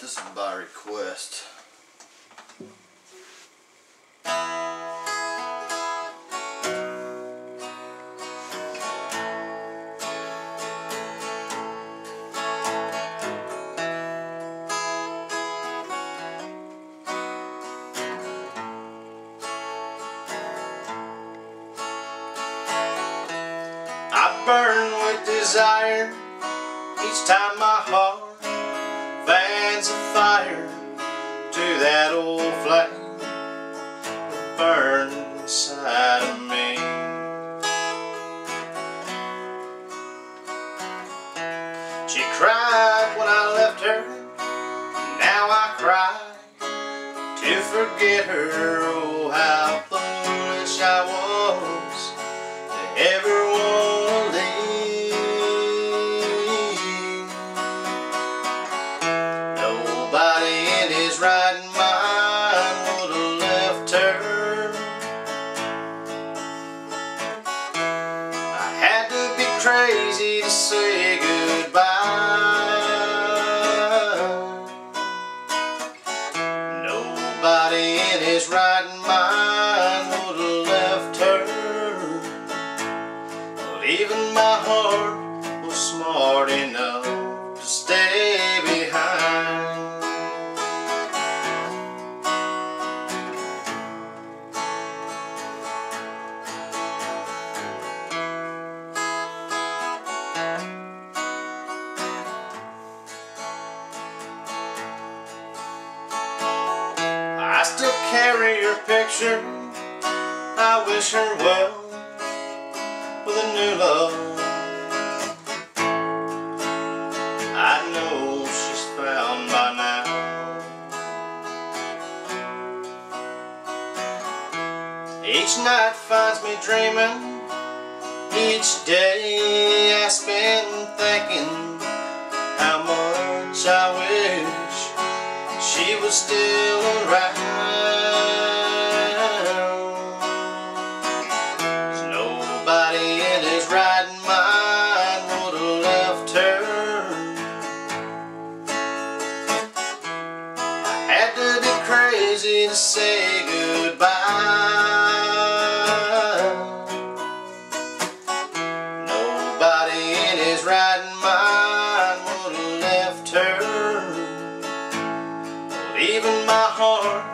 This is by request. I burn with desire each time my heart fans a fire to that old flame that burns inside of me. She cried when I left her, and now I cry to forget her. Oh, how foolish I was crazy to say goodbye. Nobody in his right mind would have left her. But even my heart carry her picture. I wish her well with a new love. I know she's found by now. Each night finds me dreaming. Each day I spend thinking how much I wish she was still around. To be crazy to say goodbye. Nobody in his right mind would have left her. But even my heart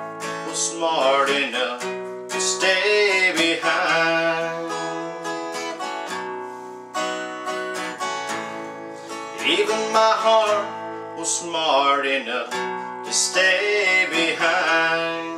was smart enough to stay behind. Even my heart was smart enough to stay behind.